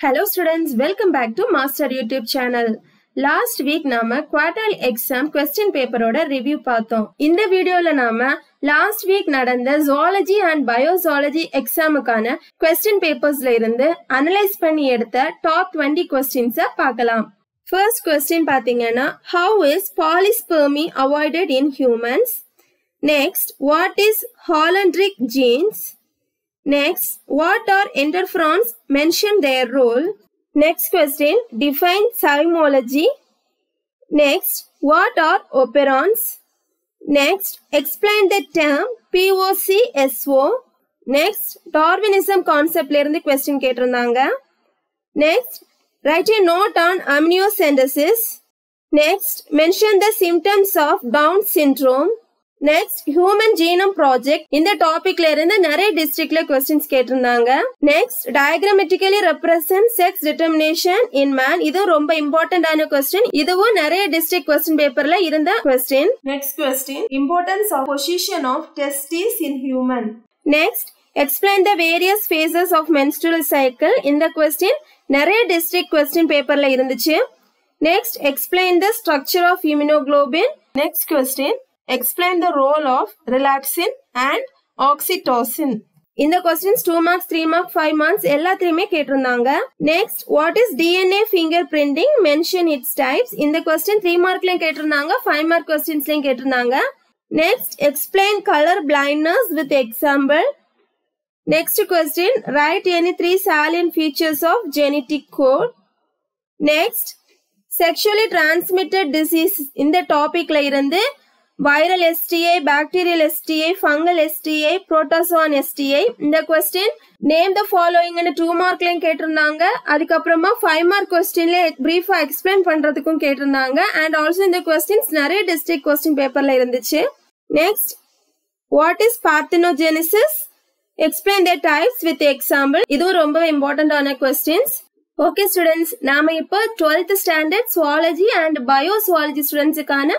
Hello students welcome back to master YouTube channel last week நாம quarterly exam question பேப்பரோட review பார்த்தோம். இந்த வீடியோல நாம லாஸ்ட் வீக் நடந்த ஜுவாலஜி அண்ட் பயோசாலஜி எக்ஸாமுக்கான கொஸ்டின் பேப்பர்ஸ்ல இருந்து அனலைஸ் பண்ணி எடுத்த டாப் டுவெண்ட்டி கொஸ்டின்ஸை பார்க்கலாம். ஃபர்ஸ்ட் கொஸ்டின் பாத்தீங்கன்னா how is polyspermy avoided in humans next what is holandric genes Next, what are interferons? Mention their role. Next question, define cymology. Next, what are operons? Next, explain the term POCSO. Next, Darwinism concept ல இருந்து question கேட்டிருந்தாங்க. Next, write a note on amniocentesis. Next, mention the symptoms of Down syndrome. Next human genome project இந்த டாபிக்ல இருந்து நிறைய டிஸ்ட்ரிக்ட்ல questions கேட்டிருந்தாங்க. Next diagrammatically represent sex determination in man இது ரொம்ப இம்பார்ட்டன்டான கொஸ்டின் இதுவும் நிறைய டிஸ்ட்ரிக்ட் கொஸ்டின் பேப்பர்ல இருந்த question next question importance of position of testis in human next explain the various phases of menstrual cycle இந்த கொஸ்டின் நிறைய டிஸ்ட்ரிக்ட் கொஸ்டின் பேப்பர்ல இருந்துச்சு. Next explain the structure of immunoglobulin next question explain the role of relaxin and oxytocin. இந்த questions two marks three mark five marks எல்லாத்துலயுமே கேட்டிருந்தாங்க next what is DNA finger printing mention its types இந்த question three மார்க்லயும் கேட்டிருந்தாங்க five mark கொஸ்டின்ஸ்லயும் கேட்டிருந்தாங்க next explain colour blindness with example next question write any three salient features of genetic code next sexually transmitted disease இந்த டாபிக்ல இருந்து viral STI bacterial STI fungal STI protozoan STI இந்த question name the ஃபாலோயிங்னு two மார்க்லயும் கேட்டிருந்தாங்க. அதுக்கப்புறமா five mark கொஸ்டின்ல பிரீஃபா எக்ஸ்பிளைன் பண்றதுக்கும் கேட்டிருந்தாங்க. அண்ட் ஆல்சோ இந்த கொஸ்டின்ஸ் நிறைய டிஸ்ட்ரிக்ட் கொஸ்டின் பேப்பர்ல இருந்துச்சு. Next what is parthenogenesis explain the types with example இதுவும் ரொம்ப இம்பார்ட்டன்டான கொஸ்டின்ஸ் ஓகே ஸ்டூடெண்ட்ஸ் நாம இப்போ twelfth standard zoology and bio zoology ஸ்டூடெண்ட்ஸுக்கான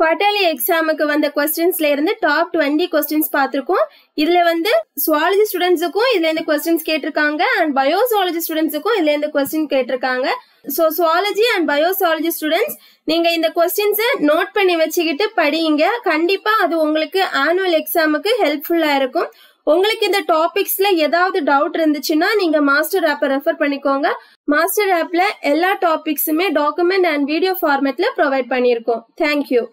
quarterly எக்ஸாமுக்கு வந்த கொஸ்டின்ஸ்ல இருந்து டாப் டுவெண்ட்டி கொஸ்டின்ஸ் பார்த்துருக்கோம். இதுல வந்து சுவாலஜி ஸ்டூடெண்ட்ஸுக்கும் இதுல இருந்து கொஸ்டின்ஸ் கேட்டிருக்காங்க. அண்ட் பயோசாலஜி ஸ்டூடெண்ட்ஸுக்கும் இதுல இருந்து கொஸ்டின் கேட்டிருக்காங்க. So zoology and biozoology students நீங்க இந்த கொஸ்டின்ஸை நோட் பண்ணி வச்சுக்கிட்டு படிங்க. கண்டிப்பா அது உங்களுக்கு ஆனுவல் எக்ஸாமுக்கு ஹெல்ப்ஃபுல்லா இருக்கும். உங்களுக்கு இந்த டாபிக்ஸ்ல ஏதாவது டவுட் இருந்துச்சுன்னா நீங்க மாஸ்டர் ஆப்பை ரெஃபர் பண்ணிக்கோங்க. மாஸ்டர் ஆப்ல எல்லா டாபிக்ஸுமே டாக்குமெண்ட் அண்ட் வீடியோ ஃபார்மேட்ல ப்ரொவைட் பண்ணியிருக்கோம். Thank you